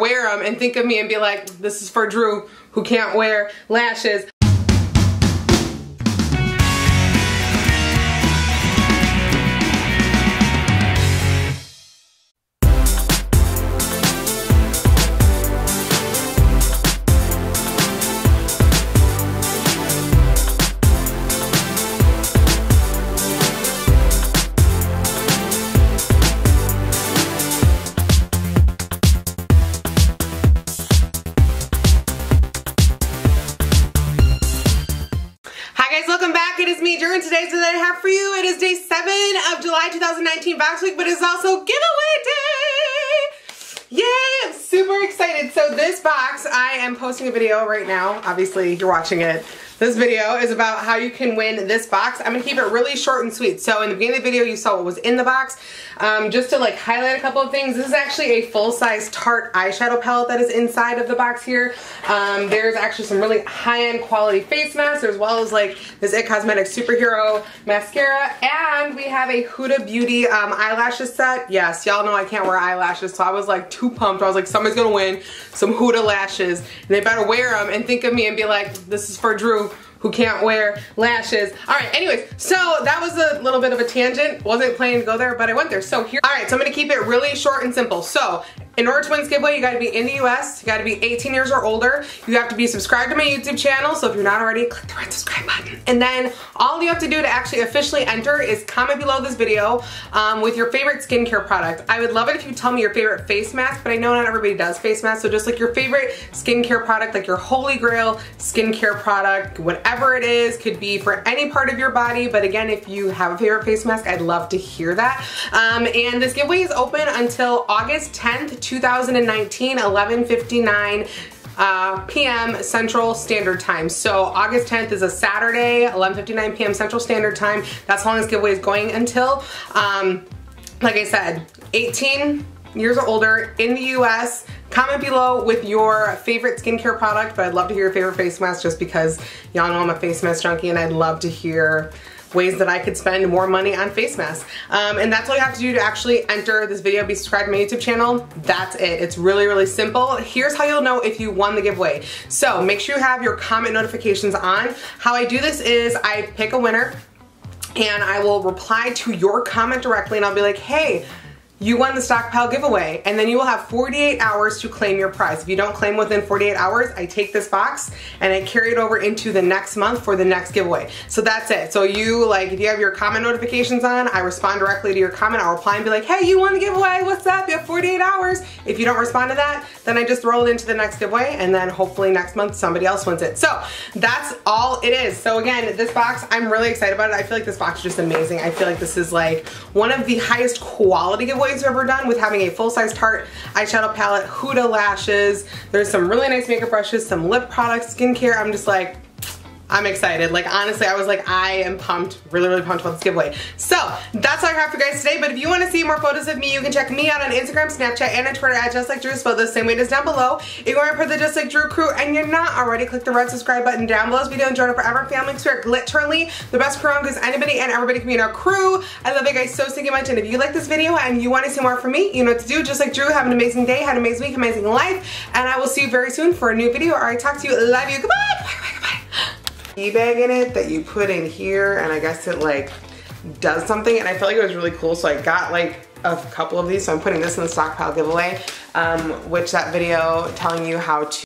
wear them and think of me and be like, this is for Drew who can't wear lashes. Guys, welcome back. It is me, and today's what I have for you. It is day 7 of July 2019 Box Week, but it's also giveaway day! Yay! I'm super excited. So this box, I am posting a video right now. Obviously, you're watching it. This video is about how you can win this box. I'm gonna keep it really short and sweet. So in the beginning of the video, you saw what was in the box. Um, just to like highlight a couple of things, this is actually a full-size Tarte eyeshadow palette that is inside of the box here. Um, there's actually some really high-end quality face masks, as well as like this It Cosmetics Superhero Mascara. And we have a Huda Beauty um, eyelashes set. Yes, y'all know I can't wear eyelashes, so I was like too pumped. I was like, somebody's gonna win some Huda lashes, and they better wear them and think of me and be like, this is for Drew who can't wear lashes. All right, anyways, so that was a little bit of a tangent. Wasn't planning to go there, but I went there. So here, all right, so I'm gonna keep it really short and simple. So in order to win giveaway, you gotta be in the US, you gotta be 18 years or older, you have to be subscribed to my YouTube channel, so if you're not already, click the red subscribe button. And then all you have to do to actually officially enter is comment below this video um, with your favorite skincare product. I would love it if you tell me your favorite face mask, but I know not everybody does face masks, so just like your favorite skincare product, like your holy grail skincare product, whatever it is, could be for any part of your body, but again, if you have a favorite face mask, I'd love to hear that. Um, and this giveaway is open until August 10th, 2019, 11.59 uh, p.m. Central Standard Time. So August 10th is a Saturday, 11.59 p.m. Central Standard Time. That's how long this giveaway is going until. Um, like I said, 18 years or older in the US. Comment below with your favorite skincare product, but I'd love to hear your favorite face mask just because y'all know I'm a face mask junkie and I'd love to hear ways that I could spend more money on face masks. Um, and that's all you have to do to actually enter this video, be subscribed to my YouTube channel. That's it. It's really, really simple. Here's how you'll know if you won the giveaway. So make sure you have your comment notifications on. How I do this is I pick a winner and I will reply to your comment directly and I'll be like, hey, you won the stockpile giveaway and then you will have 48 hours to claim your prize. If you don't claim within 48 hours, I take this box and I carry it over into the next month for the next giveaway. So that's it. So you like, if you have your comment notifications on, I respond directly to your comment. I'll reply and be like, hey, you won the giveaway. What's up? You have 48 hours. If you don't respond to that, then I just roll it into the next giveaway and then hopefully next month somebody else wins it. So that's all it is. So again, this box, I'm really excited about it. I feel like this box is just amazing. I feel like this is like one of the highest quality giveaways we've ever done with having a full-size Tarte eyeshadow palette, Huda lashes. There's some really nice makeup brushes, some lip products, skincare. I'm just like, I'm excited. Like honestly, I was like, I am pumped, really, really pumped about this giveaway. So that's all I have for you guys today. But if you want to see more photos of me, you can check me out on Instagram, Snapchat, and on Twitter at Just Like Drew. Spelled the same way as down below. If you want to put the Just Like Drew crew and you're not already, click the red subscribe button down below this video and join our forever family we're literally the best crew because anybody and everybody can be in our crew. I love you guys so stinking much. And if you like this video and you want to see more from me, you know what to do. Just like Drew, have an amazing day, have an amazing week, amazing life. And I will see you very soon for a new video. All right, talk to you. Love you. Goodbye. Bye, bye, goodbye tea bag in it that you put in here and I guess it like does something and I felt like it was really cool so I got like a couple of these so I'm putting this in the stockpile giveaway um, which that video telling you how to